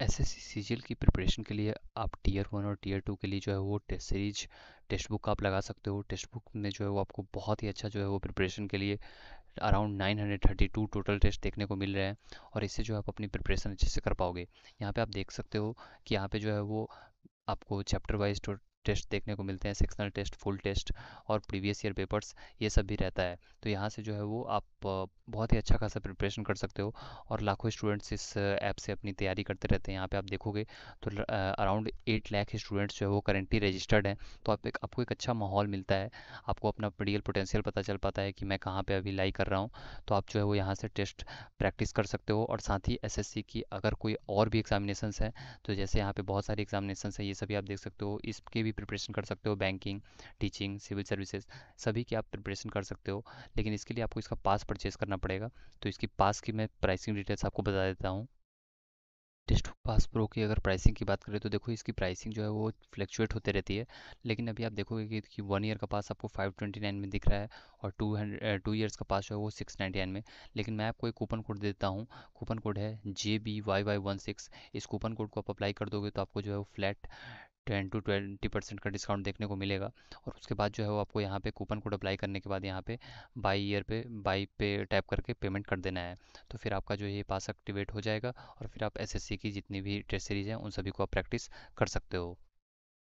S S C CGL की preparation के लिए आप टीयर वन और टीयर टू के लिए जो है वो टेस्ट सीरीज़ टेक्स्ट बुक आप लगा सकते हो। टेक्स्ट बुक में जो है वो आपको बहुत ही अच्छा जो है वो प्रिपरेशन के लिए अराउंड 932 टोटल टेस्ट देखने को मिल रहे हैं और इससे जो है आप अपनी प्रिपरेशन अच्छे से कर पाओगे। यहाँ पे आप देख सकते हो कि यहाँ पे जो है वो आपको चैप्टर वाइज टेस्ट देखने को मिलते हैं सेक्शनल टेस्ट फुल टेस्ट और प्रीवियस ईयर पेपर्स ये सब भी रहता है। तो यहाँ से जो है वो आप बहुत ही अच्छा खासा प्रिपरेशन कर सकते हो और लाखों स्टूडेंट्स इस ऐप से अपनी तैयारी करते रहते हैं। यहाँ पे आप देखोगे तो अराउंड एट लाख स्टूडेंट्स जो है वो करेंटली रजिस्टर्ड हैं। तो आप एक, आपको एक अच्छा माहौल मिलता है, आपको अपना रियल पोटेंशियल पता चल पाता है कि मैं कहाँ पर अभी लाई कर रहा हूँ। तो आप जो है वो यहाँ से टेस्ट प्रैक्टिस कर सकते हो और साथ ही एसएससी की अगर कोई और भी एग्जामिनेशन है तो जैसे यहाँ पर बहुत सारे एग्जामिनेशन है, ये सभी आप देख सकते हो। इसके भी भी प्रिपरेशन कर सकते हो बैंकिंग टीचिंग सिविल सर्विसेज़ सभी की आप प्रिपरेशन कर सकते हो लेकिन इसके लिए आपको इसका पास परचेज करना पड़ेगा। तो इसकी पास की मैं प्राइसिंग डिटेल्स आपको बता देता हूँ। टेस्ट पास प्रो की अगर प्राइसिंग की बात करें तो देखो इसकी प्राइसिंग जो है वो फ्लैक्चुएट होते रहती है लेकिन अभी आप देखोगे कि, कि वन ईयर का पास आपको फाइव ट्वेंटी नाइन में दिख रहा है और टू हंड्रेड टू ईयर्स का पास जो है वो सिक्स नाइन्टी नाइन में। लेकिन मैं आपको एक कूपन कोड देता हूँ। कूपन कोड है J B Y Y one six इस कूपन कोड को आप अप्लाई कर दोगे तो आपको जो है वो flat ten to twenty percent का डिस्काउंट देखने को मिलेगा। और उसके बाद जो है वो आपको यहाँ पे कूपन कोड अप्लाई करने के बाद यहाँ पे बाई ईयर पे बाई पे टैप करके पेमेंट कर देना है। तो फिर आपका जो ये पास एक्टिवेट हो जाएगा और फिर आप एसएससी की जितनी भी टेस्ट सीरीज़ हैं, उन सभी को आप प्रैक्टिस कर सकते हो।